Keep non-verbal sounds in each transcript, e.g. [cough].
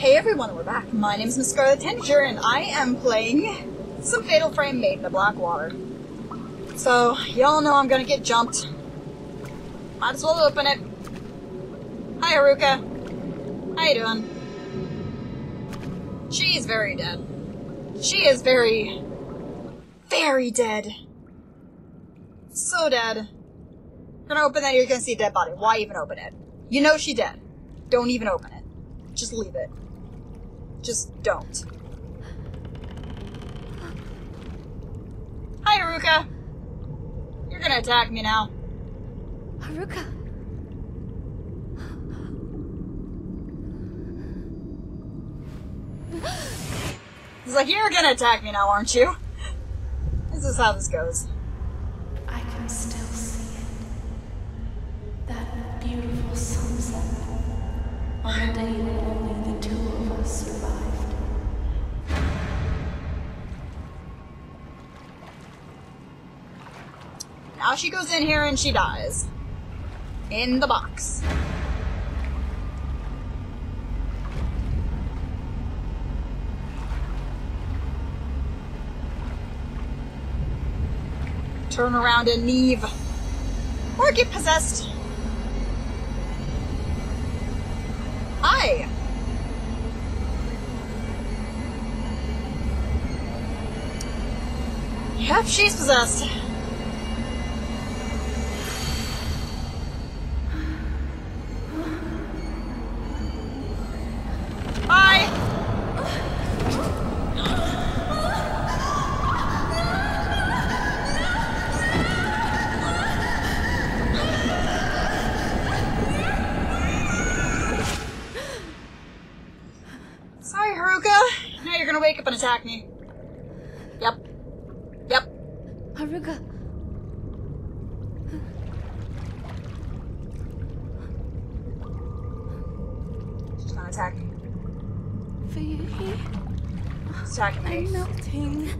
Hey everyone, we're back. My name is Miss Scarlet Tanager, and I am playing some Fatal Frame Maiden of the Black Water. So, y'all know I'm gonna get jumped. Might as well open it. Hi, Haruka. How you doing? She's very dead. She is very, very dead. So dead. Gonna open that, you're gonna see a dead body. Why even open it? You know she dead. Don't even open it. Just leave it. Just don't. Hi, Haruka. You're gonna attack me now. Haruka. He's like, you're gonna attack me now, aren't you? This is how this goes. I can still see it. That beautiful sunset. On the day Now she goes in here and she dies. In the box. Turn around and leave. Or get possessed. Hi. Yep, she's possessed. Gonna wake up and attack me. Yep. Yep. Haruka. She's gonna attack me. V. She's attacking me. I'm melting.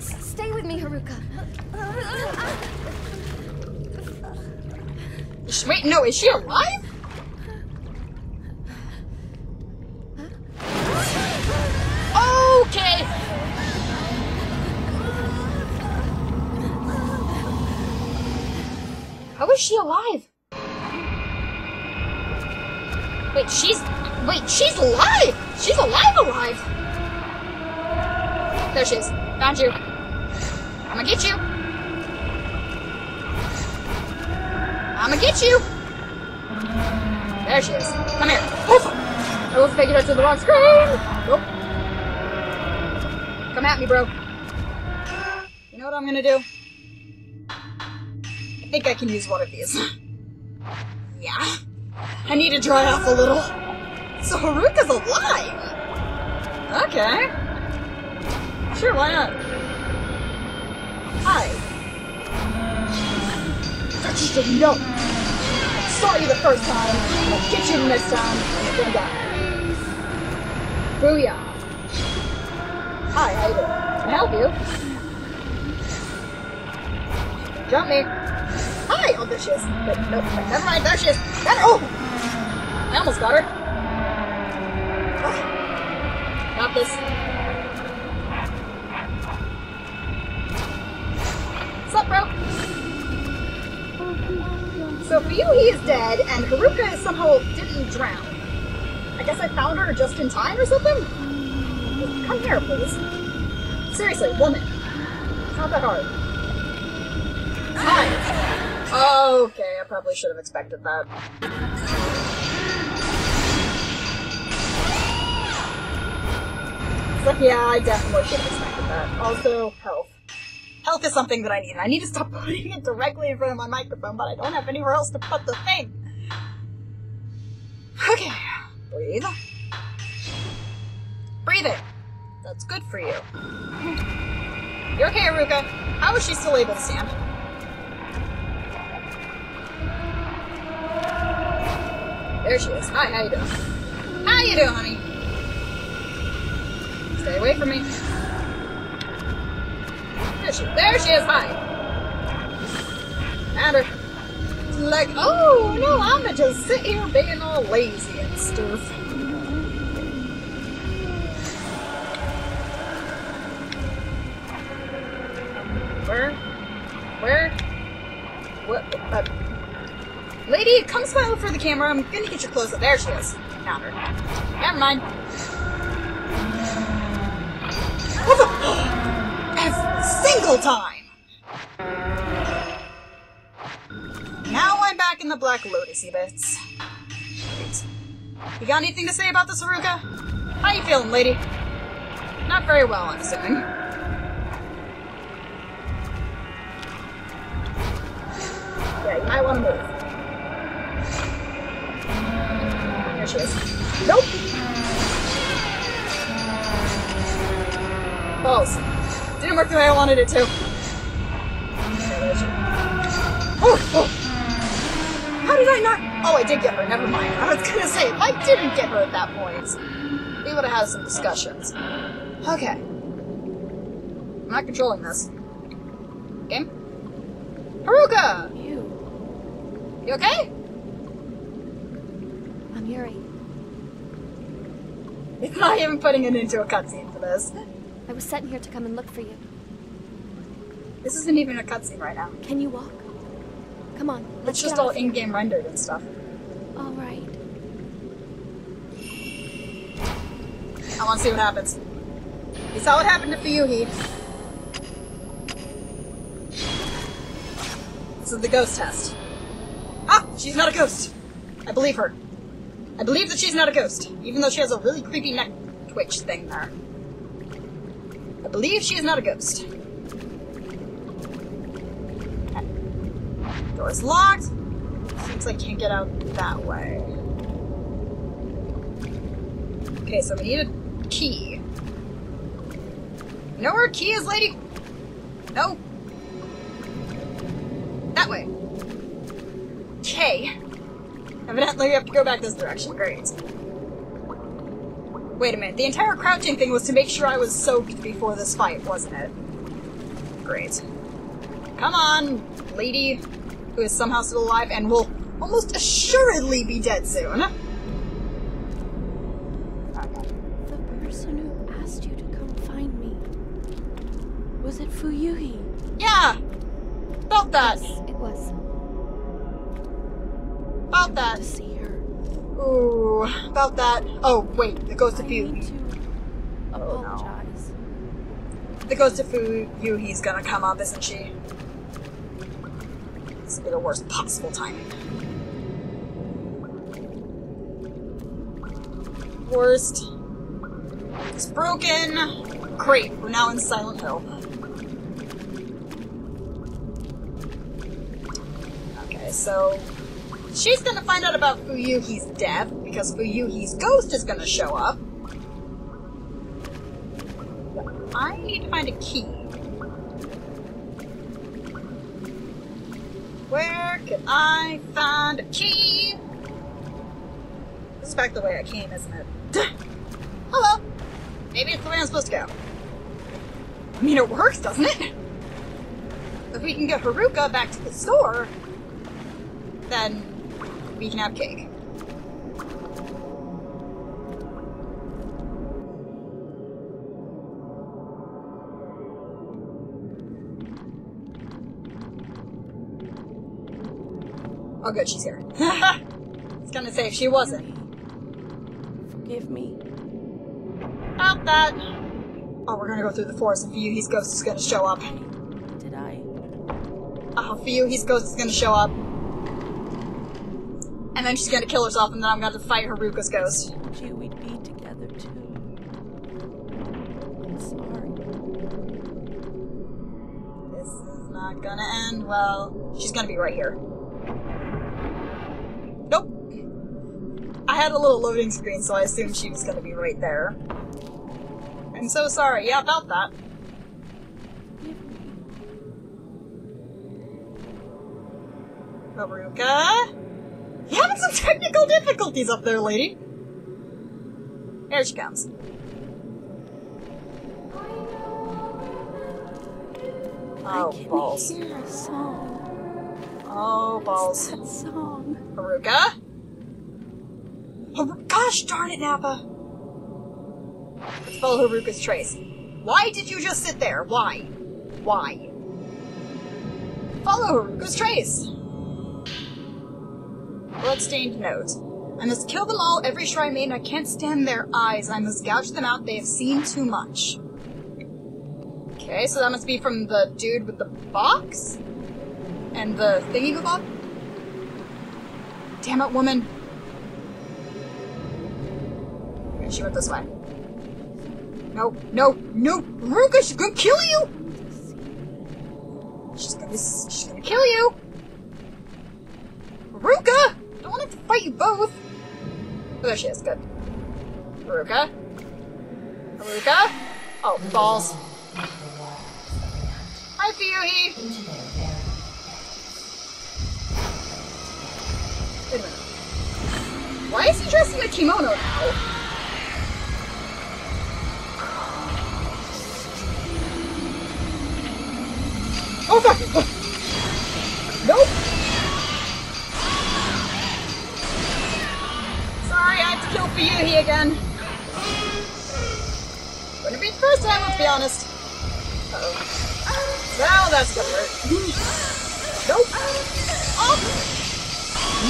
Stay with me, Haruka. Is she- Wait, no, is she alive? Is she alive? Wait, she's wait, she's alive. She's alive, alive. There she is. Found you. I'm gonna get you. I'm gonna get you. There she is. Come here. Oof. I was taking her to the wrong screen. Nope. Come at me, bro. You know what I'm gonna do? I think I can use one of these. yeah. I need to dry off a little. So Haruka's alive. Okay. Sure, why not? Hi. That you should know. I saw you the first time. I'll get you this time. You're. Booyah. Hi, how you doing? Can I help you? Jump me. Hi! Oh, there she is. Wait, no, wait, never mind. There she is. That, oh! I almost got her. Got this. What's up, bro? So for you, he is dead, and Haruka somehow didn't drown. I guess I found her just in time or something? Come here, please. Seriously, woman. It's not that hard. Hi. Okay, I probably should have expected that. Yeah, I definitely should have expected that. Also, health. Health is something that I need. I need to stop [laughs] putting it directly in front of my microphone, but I don't have anywhere else to put the thing. Okay, breathe. Breathe it. That's good for you. You're okay, Haruka. How is she still able to stand? There she is. Hi, how you doing? How you doing, honey? Stay away from me. There she, there she is. Hi. Found her. like, oh no, I'ma just sit here being all lazy and stuff. Where? Where? Lady, come smile for the camera. I'm gonna get your close up. There she is. Found her. Never mind. [gasps] Every single time! Now I'm back in the Black Lotusy bits. You got anything to say about this, Haruka? How you feeling, lady? Not very well, I'm assuming. Yeah, you might want to move. Nope! Balls. Didn't work the way I wanted it to. Oh, oh. How did I not? Oh, I did get her. Never mind. I was gonna say, if I didn't get her at that point, we would have had some discussions. Okay. I'm not controlling this. Game? Haruka! You. You okay? I'm Yuri. It's not even putting it into a cutscene for this. I was sent here to come and look for you. This isn't even a cutscene right now. Can you walk? Come on, It's let's just get all in-game rendered and stuff. All right. I want to see what happens. You saw what happened to Fuyuhi. This is the ghost test. Ah! She's not a ghost! I believe her. I believe that she's not a ghost, even though she has a really creepy neck twitch thing there. I believe she is not a ghost. Okay. Door's locked. Seems like can't get out that way. Okay, so we need a key. You know where a key is, lady? No. Evidently we have to go back this direction. Great. Wait a minute. The entire crouching thing was to make sure I was soaked before this fight, wasn't it? Great. Come on, lady who is somehow still alive and will almost assuredly be dead soon. The person who asked you to come find me. Was it Fuyuhi? Yeah! About that. About that. Oh, wait, the ghost I of need Fu. to Oh, no. apologize. The ghost of Fu Yuhi's gonna come up, isn't she? This will be the worst possible timing. Worst. It's broken. Great, we're now in Silent Hill. Okay, so she's gonna find out about Fuyuhi's death because Fuyuhi's ghost is gonna show up. I need to find a key. Where can I find a key? This is back the way I came, isn't it? Hello. Maybe it's the way I'm supposed to go. I mean, it works, doesn't it? If we can get Haruka back to the store, then we can have cake. Oh, good, she's here. [laughs] I was gonna say, if she wasn't. Forgive me. About that. Oh, we're gonna go through the forest, and Fuyuhi's ghost is gonna show up. Did I? Oh, Fuyuhi's ghost is gonna show up. And then she's gonna kill herself, and then I'm gonna have to fight Haruka's ghost. told you we'd be together too. I'm sorry. This is not gonna end well. She's gonna be right here. Nope. I had a little loading screen, so I assumed she was gonna be right there. I'm so sorry. Yeah, about that. Haruka? You having some technical difficulties up there, lady. Here she comes. Oh, balls. hear a song. Oh, balls. That song. Haruka? Haru- Gosh darn it, Nappa! Let's follow Haruka's trace. Why did you just sit there? Why? Why? Follow Haruka's trace! Bloodstained note. I must kill them all, every shrine maiden. I can't stand their eyes. I must gouge them out. They have seen too much. Okay, so that must be from the dude with the box? And the thingy bob? Damn it, woman. She went this way. No, no, no! Ruka, she's gonna kill you! She's gonna, she's gonna kill you! Ruka! I Don't want to fight you both! Oh, there she is, good. Haruka? Haruka? Oh, balls. Hi, Fuyuhi! Wait a minute. Why is he dressed in a kimono now? Oh fuck! Nope! Sorry, I have to kill Fuyuhi again. Wouldn't be the first time, let's be honest. Uh-oh. Well, that's gonna hurt. nope! Oh!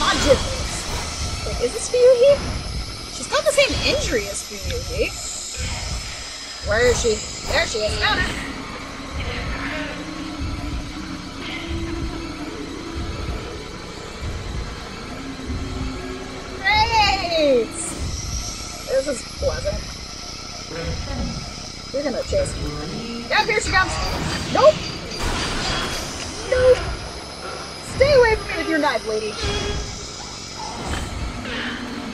My goodness. Wait, is this Fuyuhi? She's got the same injury as Fuyuhi. Where is she? There she is. Found her. This is pleasant. You're gonna chase me. Yep, here she comes. Nope! Nope! Stay away from me with your knife, lady.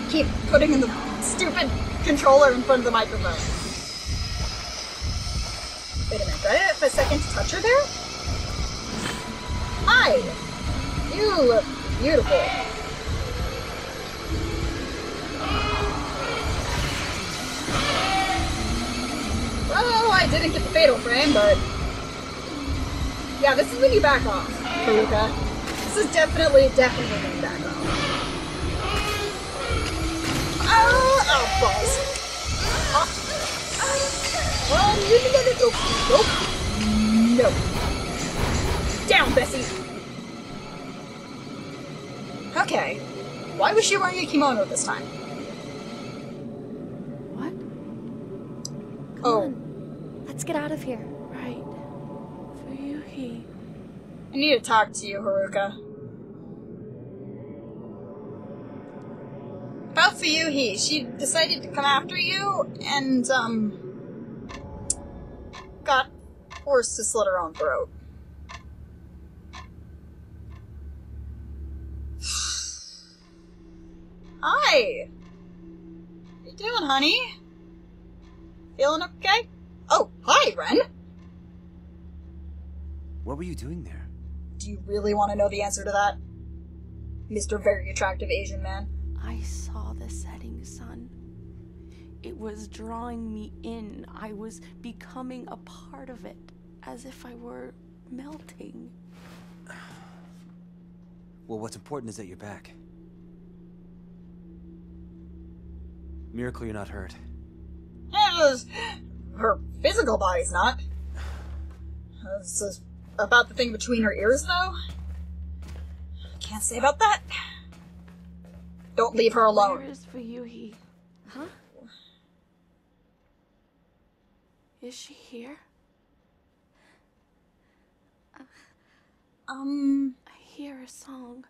Keep putting in the stupid controller in front of the microphone. Wait a minute, do I have a second to touch her there? Hi! You look beautiful. Well, I didn't get the fatal frame, but... Yeah, this is when you back off, Haruka. This is definitely, definitely when you back off. Oh, oh balls. Oh. Oh, no, no, no, no, no. No. Down, Bessie. Okay. Why was she wearing a kimono this time? What? Oh, Let's get out of here. Right. Fuyuhi. I need to talk to you, Haruka. About For Fuyuhi, she decided to come after you and, um, got forced to slit her own throat. Hi! How you doing, honey? Feeling okay? Oh, hi, Ren! What were you doing there? Do you really want to know the answer to that? Mr. Very Attractive Asian Man. I saw the setting sun. It was drawing me in. I was becoming a part of it, as if I were melting. Well, what's important is that you're back. Miracle you're not hurt. Yeah, it was- her physical body's not. This is about the thing between her ears, though. Can't say about that. Don't leave her Where alone. is Fuyuhi? Huh? Is she here? Um, I hear a song.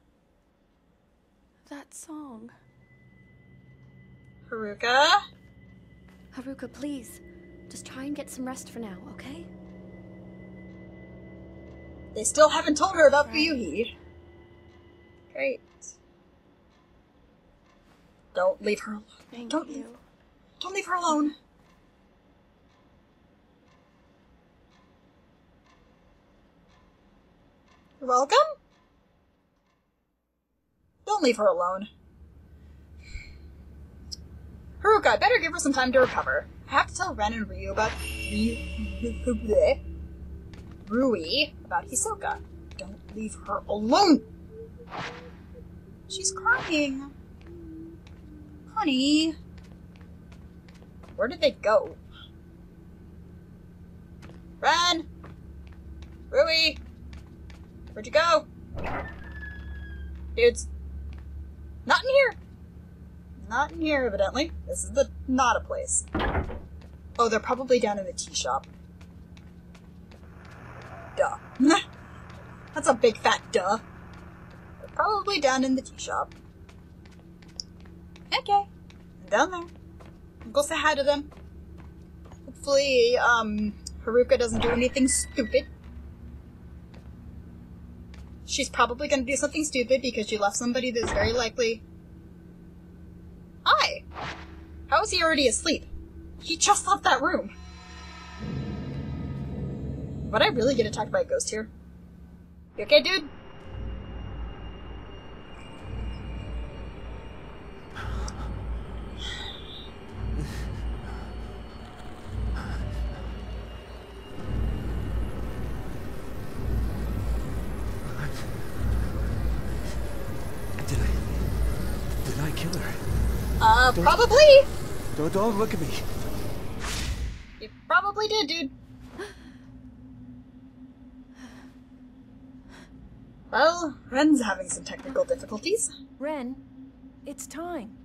That song. Haruka? Haruka, please. Just try and get some rest for now, okay? They still haven't told her about Right. Fuyuhi. Great. Don't leave her alone. Thank Don't you. Don't leave her alone. You're welcome? Don't leave her alone. Haruka, I better give her some time to recover. I have to tell Ren and Ryu about Rui about Hisoka. Don't leave her alone. She's crying. Honey. Where did they go? Ren! Rui! Where'd you go? Dudes. Not in here! Not in here, evidently. This is the not a place. Oh, they're probably down in the tea shop. Duh. [laughs] That's a big fat duh. They're probably down in the tea shop. Okay. Down there. I'll go say hi to them. Hopefully, um, Haruka doesn't do anything stupid. She's probably gonna do something stupid because she left somebody that's very likely. Hi! How is he already asleep? He just left that room. Would I really get attacked by a ghost here? You okay, dude? Did I... Did I kill her? Uh, probably! Don't, don't look at me. You probably did, dude. Well, Ren's having some technical difficulties. Ren, it's time.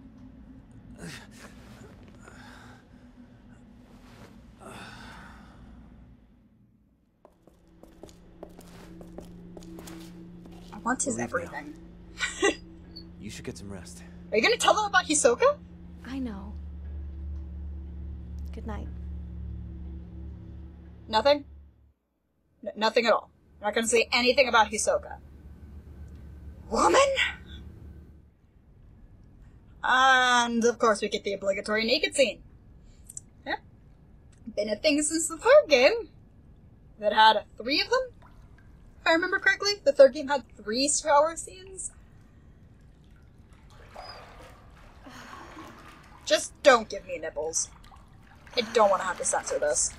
I want his Believe me. everything. [laughs] You should get some rest. Are you gonna tell them about Hisoka? I know. Good night. Nothing? Nothing at all. I'm not gonna say anything about Hisoka. Woman? And of course we get the obligatory naked scene. Yep. Been a thing since the third game. That had three of them? If I remember correctly, the third game had three shower scenes. Just don't give me nipples. I don't want to have to censor this.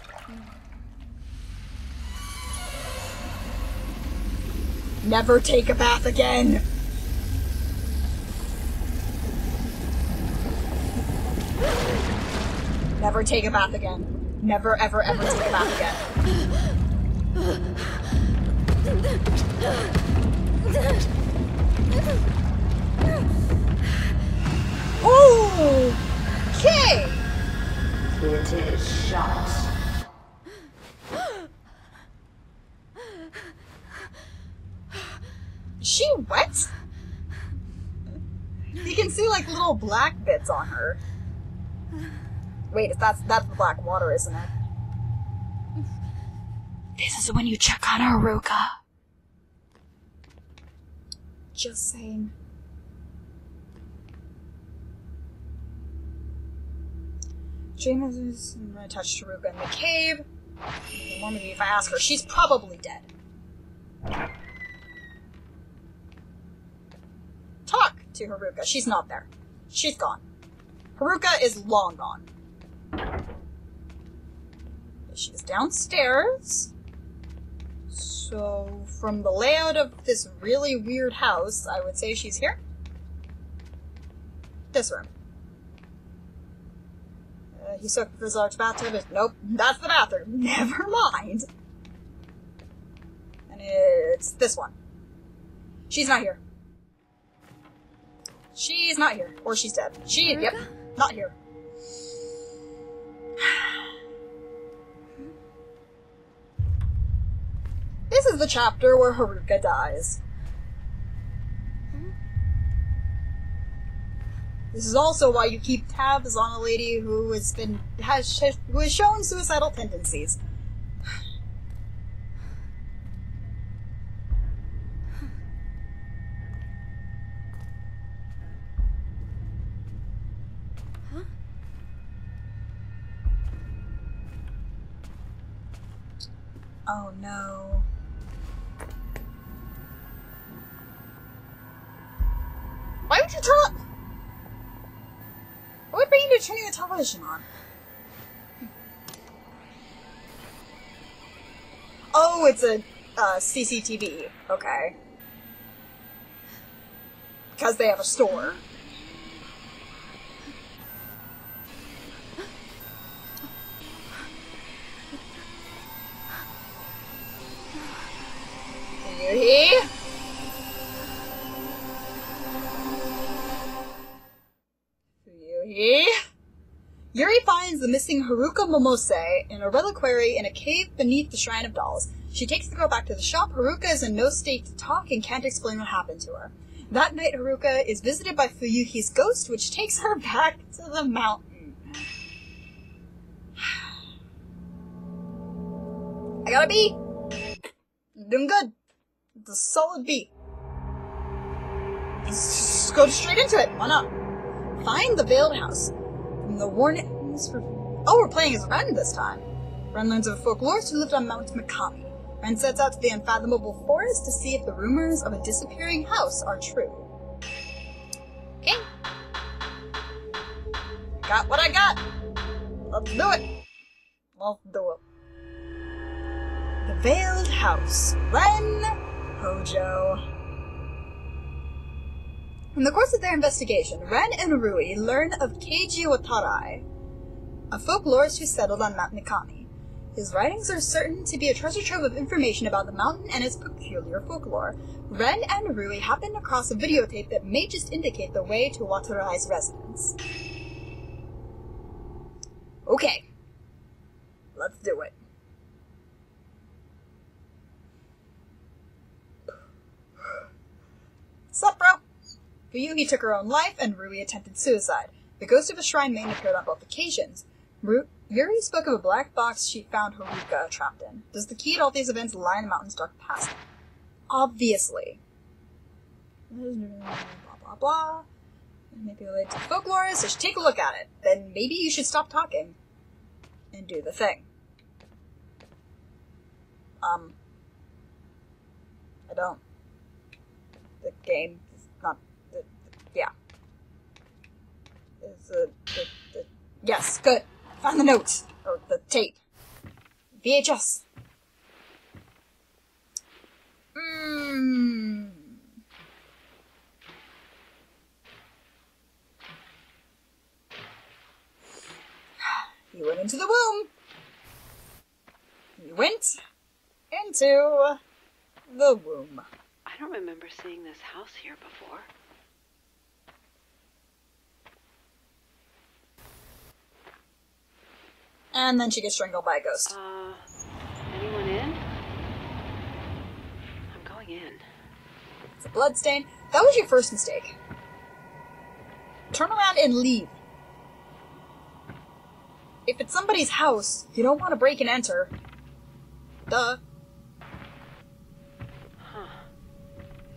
Never take a bath again. Never take a bath again. Never, ever, ever take a bath again. [laughs] black bits on her. Wait, that's that's the black water, isn't it? This is when you check on Haruka. Just saying. Dream is gonna touch Haruka in the cave. Maybe if I ask her, she's probably dead. Talk to Haruka. She's not there. She's gone. Haruka is long gone. She's downstairs. So, from the layout of this really weird house, I would say she's here. This room. Uh, he took his large bathtub. Nope, that's the bathroom. [laughs] Never mind. And it's this one. She's not here. She's not here. Or she's dead. She, yep, not here. This is the chapter where Haruka dies. This is also why you keep tabs on a lady who has been has who has shown suicidal tendencies. No. Why would you turn? What would bring you to turning the television on? Oh, it's a uh, CCTV. Okay. because they have a store. Yuri? Yuri? Finds the missing Haruka Momose in a reliquary in a cave beneath the Shrine of Dolls. She takes the girl back to the shop. Haruka is in no state to talk and can't explain what happened to her. That night, Haruka is visited by Fuyuhi's ghost, which takes her [laughs] back to the mountain. [sighs] I got a B. Doing good. A solid B. Let's just go straight into it. Why not? Find the Veiled House. From the warnings for. Oh, we're playing as Ren this time. Ren learns of a folklorist who lived on Mount Hikami. Ren sets out to the unfathomable forest to see if the rumors of a disappearing house are true. Okay. Got what I got. Let's do it. Let's do it. The Veiled House. Ren Hojo. In the course of their investigation, Ren and Rui learn of Keiji Watarai, a folklorist who settled on Mount Hikami. His writings are certain to be a treasure trove of information about the mountain and its peculiar folklore. Ren and Rui happen across a videotape that may just indicate the way to Watarai's residence. Okay. Let's do it. Sup, bro? Fuyuhi took her own life, and Rui attempted suicide. The ghost of a shrine maiden appeared on both occasions. Ru- Yuri spoke of a black box she found Haruka trapped in. Does the key to all these events lie in the mountain's dark past? Obviously. Blah, blah, blah. Maybe related to folklore, so take a look at it. Then maybe you should stop talking and do the thing. Um, I don't. The game is not. The, yeah. Is the, the, the yes, good. Find the notes or the tape. VHS. Hmm. [sighs] Mmm. You went into the womb. You went into the womb. I don't remember seeing this house here before. And then she gets strangled by a ghost. Uh, anyone in? I'm going in. It's a bloodstain. That was your first mistake. Turn around and leave. If it's somebody's house, you don't want to break and enter. Duh. Huh.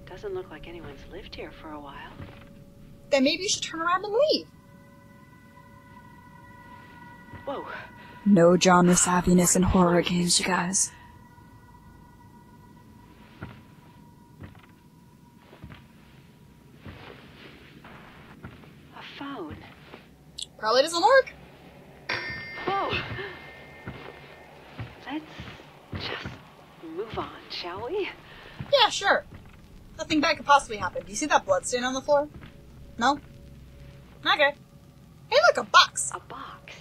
Doesn't look like anyone's lived here for a while. Then maybe you should turn around and leave. Whoa. No genre savviness in horror games, you guys. A phone. Probably doesn't work. Whoa. Let's just move on, shall we? Yeah, sure. Nothing bad could possibly happen. Do you see that bloodstain on the floor? No? Okay. Hey, look, a box. A box.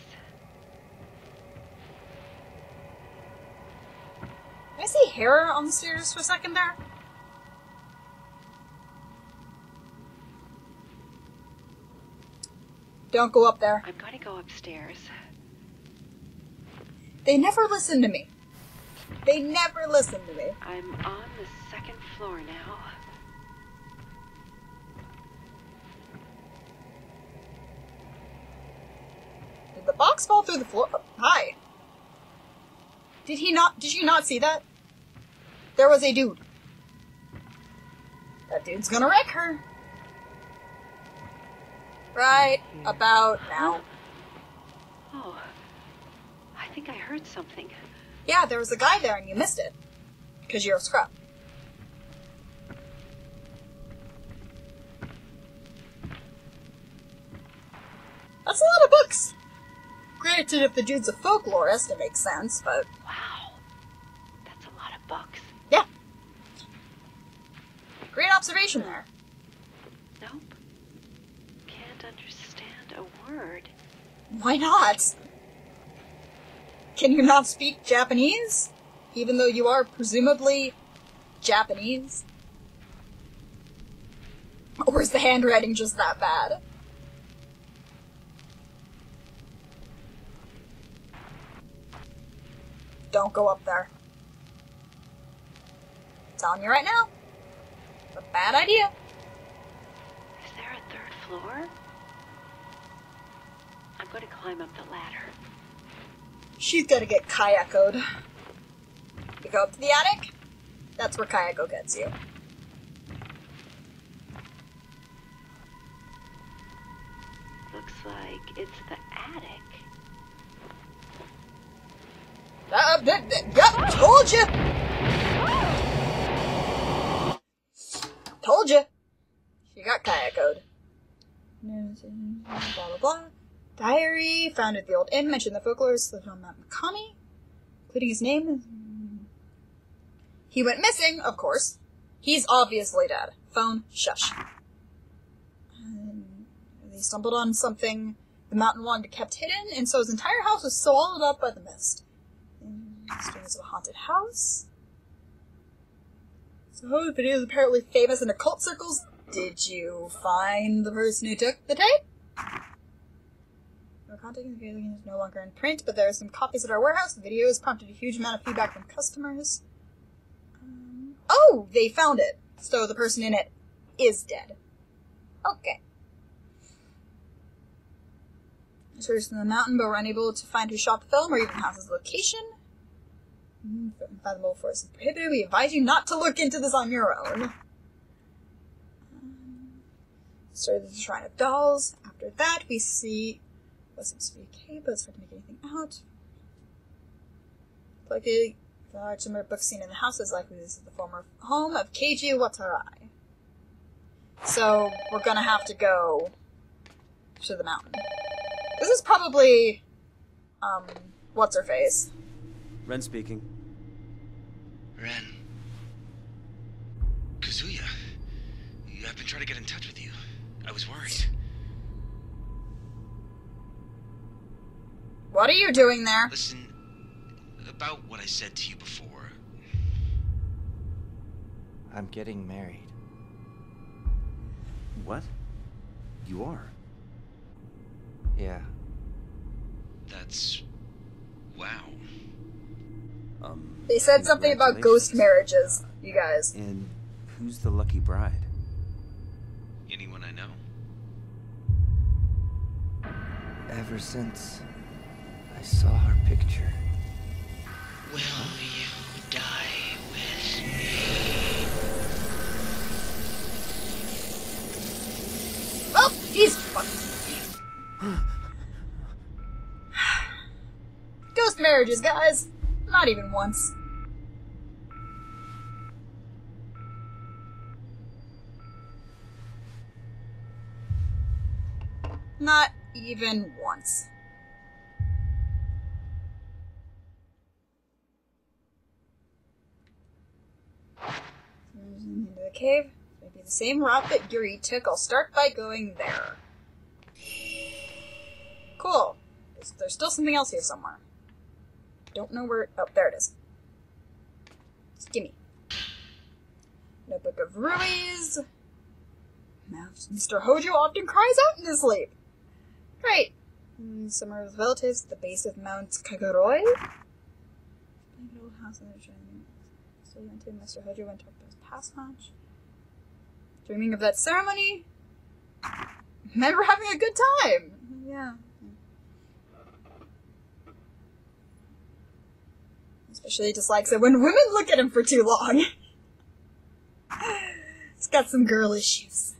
I see hair on the stairs for a second there? Don't go up there. I'm gonna go upstairs. They never listen to me. They never listen to me. I'm on the second floor now. Did the box fall through the floor? Hi. Did he not? Did you not see that? There was a dude. That dude's gonna wreck her. Right about now. Oh. I think I heard something. Yeah, there was a guy there and you missed it. Because you're a scrub. That's a lot of books. Granted, if the dude's a folklorist, it makes sense, but observation there. Nope. Can't understand a word. Why not? Can you not speak Japanese? Even though you are presumably Japanese? Or is the handwriting just that bad? Don't go up there. Telling you right now. Bad idea. Is there a third floor? I'm going to climb up the ladder. She's gonna get Kayako'd. You go up to the attic? That's where Kayako gets you. Looks like it's the attic. Uh, th- th- yep, told you! Told you! She got Kayako'd. Blah blah blah. Diary, found at the old inn, mentioned the folklorist lived on Mount Hikami, including his name. He went missing, of course. He's obviously dead. Phone, shush. They stumbled on something the mountain wanted kept hidden, and so his entire house was swallowed up by the mist. Stories of a haunted house. So the video is apparently famous in occult circles. Did you find the person who took the tape? No contact the video is no longer in print, but there are some copies at our warehouse. The video has prompted a huge amount of feedback from customers. Um, oh, they found it. So the person in it is dead. Okay. Searched in the mountain, but were unable to find who shot the film or even house's location. Unfathomable force is prohibited. We advise you not to look into this on your own. Um, started the Shrine of Dolls. After that, we see what seems to be okay, but it's hard to make anything out. Likely, the large number of books seen in the house is likely this is the former home of Keiji Watarai. So, we're gonna have to go to the mountain. This is probably, um, what's her face? Ren speaking. Ren. Kazuya. I've been trying to get in touch with you. I was worried. What are you doing there? Listen, about what I said to you before. I'm getting married. What? You are? Yeah. That's. wow. Um. They said something about ghost marriages, you guys. And who's the lucky bride? Anyone I know? Ever since I saw her picture. Will you die with me? Oh, he's fucking. [gasps] Ghost marriages, guys. Not even once. Not even once. Into the cave. Maybe the same route that Yuri took. I'll start by going there. Cool. There's, there's still something else here somewhere. Don't know where. Oh, there it is. Gimme. Notebook of Rui's. Mr. Hojo often cries out in his sleep. Great. Mm, Summer of relatives at the base of Mount Kaguroi. House in the. So you went to Mr. Hojo went to his past match. Dreaming of that ceremony. Were having a good time. Yeah. Especially dislikes it when women look at him for too long. [laughs] He's got some girl issues.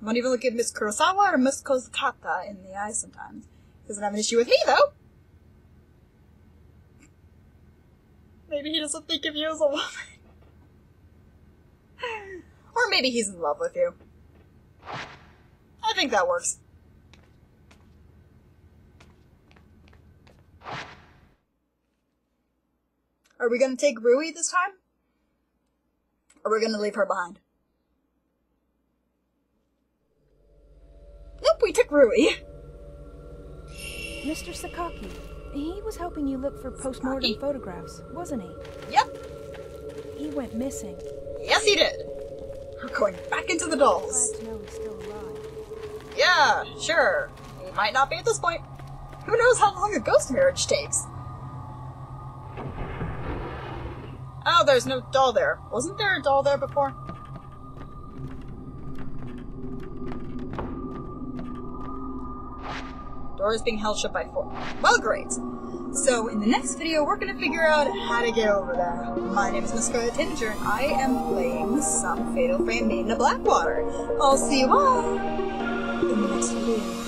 I won't even look at Miss Kurosawa or Miss Kozukata in the eye sometimes. He doesn't have an issue with me, though. Maybe he doesn't think of you as a woman. [laughs] or maybe he's in love with you. I think that works. Are we gonna take Rui this time? Or are we gonna leave her behind? Nope, we took Rui. Mr. Sakaki. He was helping you look for postmortem photographs, wasn't he? Yep. He went missing. Yes, he did. We're going back into the Glad dolls. to know he's still alive. Yeah, sure. He might not be at this point. Who knows how long a ghost marriage takes? Oh, there's no doll there. Wasn't there a doll there before? Door is being held shut by four. Well, great. So, in the next video, we're gonna figure out how to get over there. My name is Miss Scarlet Tanager, and I am playing some Fatal Frame Maiden of Black Water. I'll see you all in the next video.